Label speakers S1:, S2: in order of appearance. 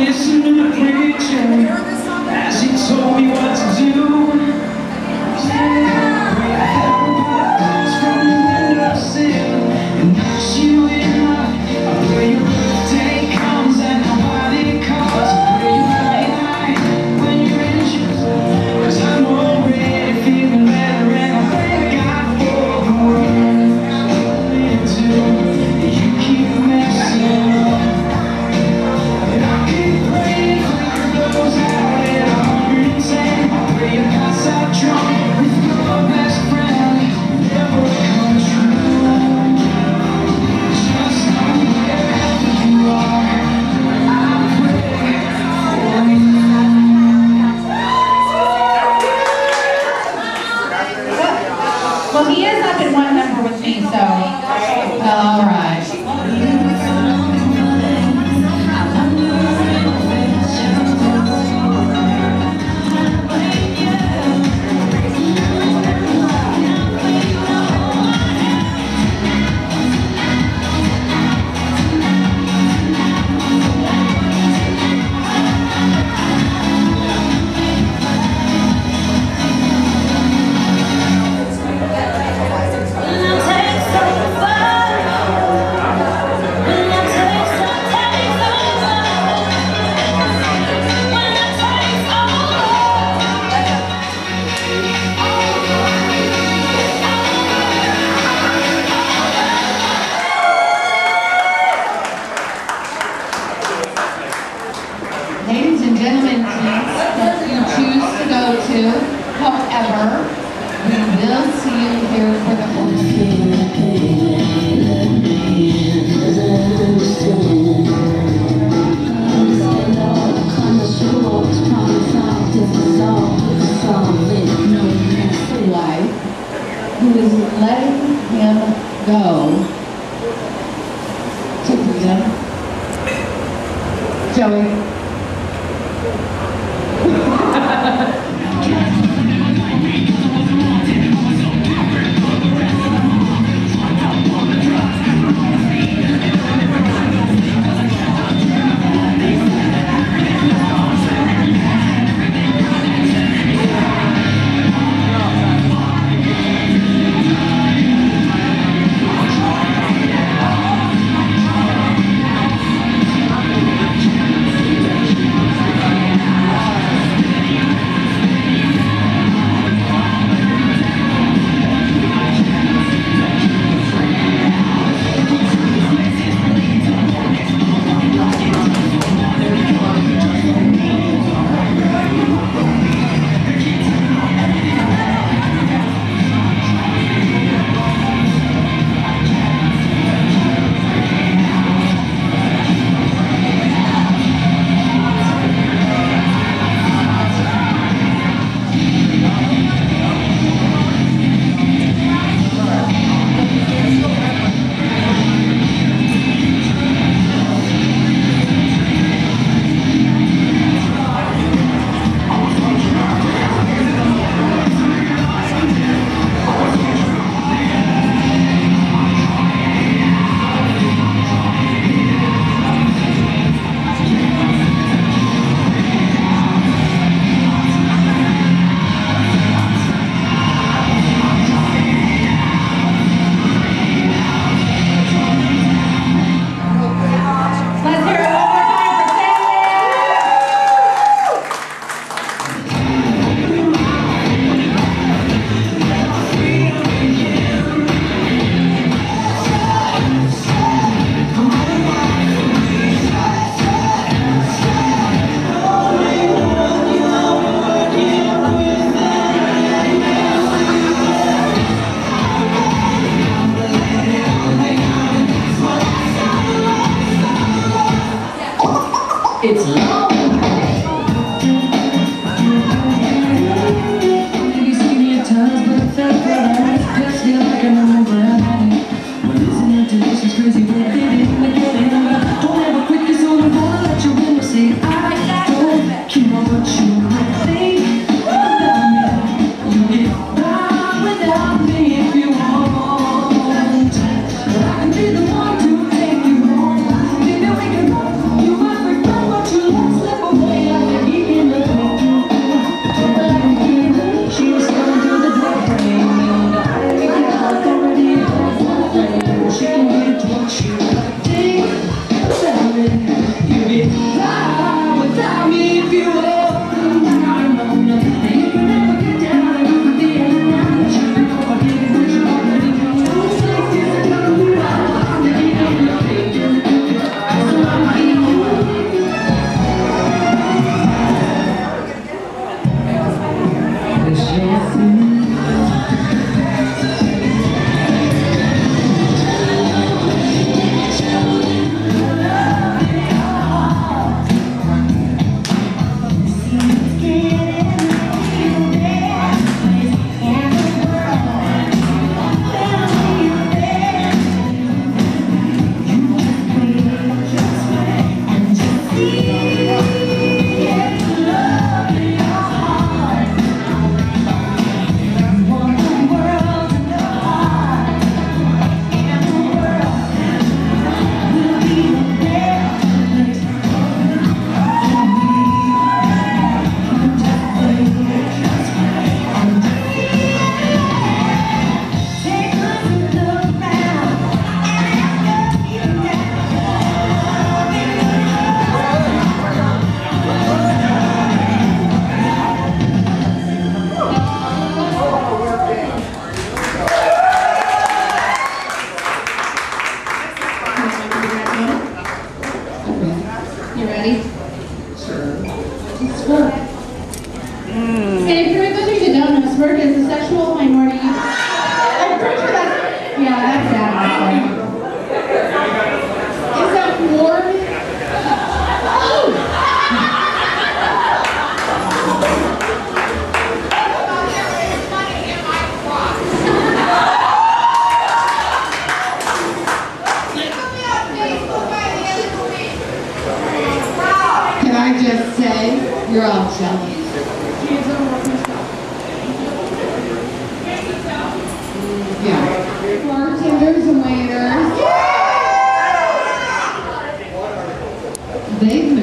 S1: Listen to the
S2: prayer. Kelly. Pittsburgh is a sexual minority. I'm pretty sure that's, yeah, that's that warm? Can I just say,
S3: you're all jealous.
S4: They've